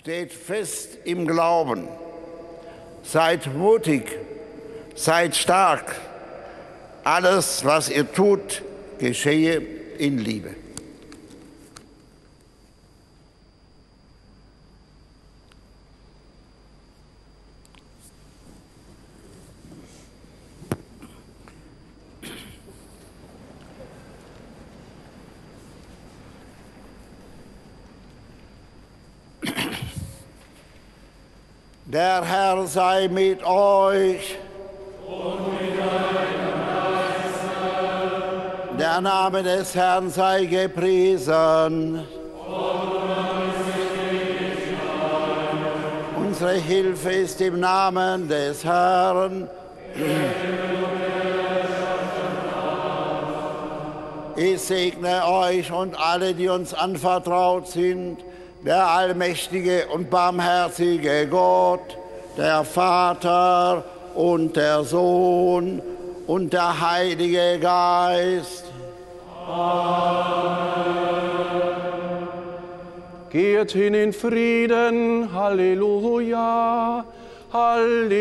Steht fest im Glauben. Seid mutig. Seid stark. Alles, was ihr tut, geschehe in Liebe. Der Herr sei mit euch. Und mit. Der Name des Herrn sei gepriesen. Unsere Hilfe ist im Namen des Herrn. Ich segne euch und alle, die uns anvertraut sind der allmächtige und barmherzige Gott, der Vater und der Sohn und der Heilige Geist. Amen. Geht hin in Frieden, Halleluja, Halleluja.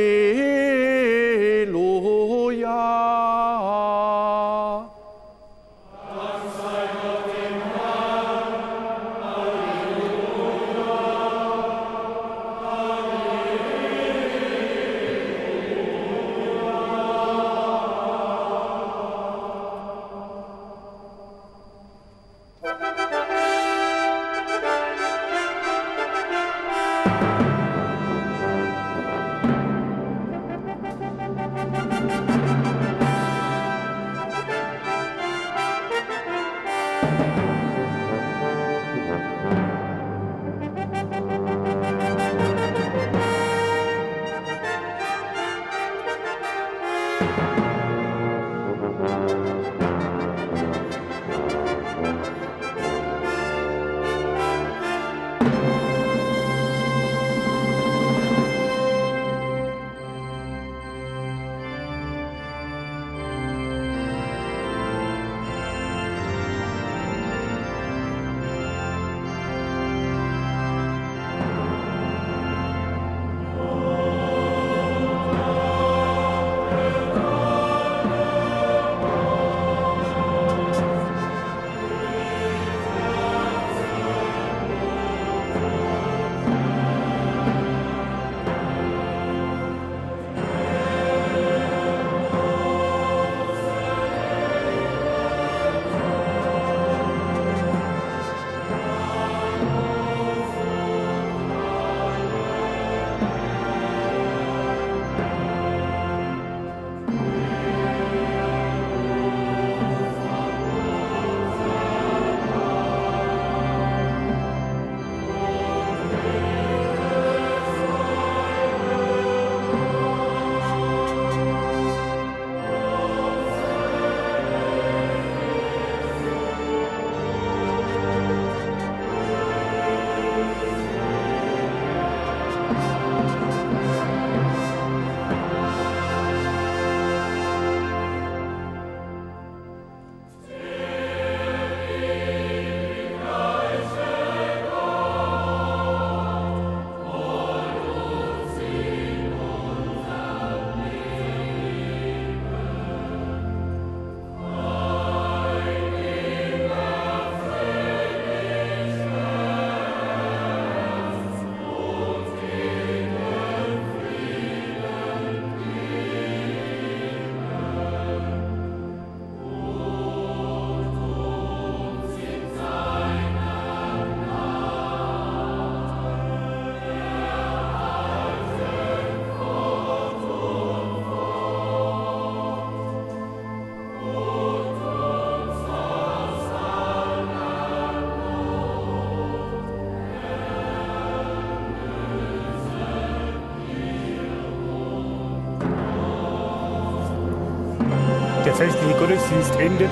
Der festliche Gottesdienst endet,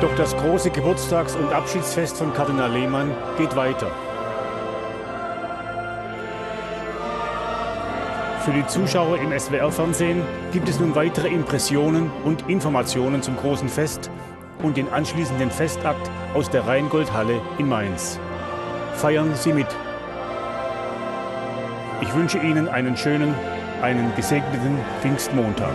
doch das große Geburtstags- und Abschiedsfest von Kardinal Lehmann geht weiter. Für die Zuschauer im SWR-Fernsehen gibt es nun weitere Impressionen und Informationen zum großen Fest und den anschließenden Festakt aus der Rheingoldhalle in Mainz. Feiern Sie mit! Ich wünsche Ihnen einen schönen, einen gesegneten Pfingstmontag.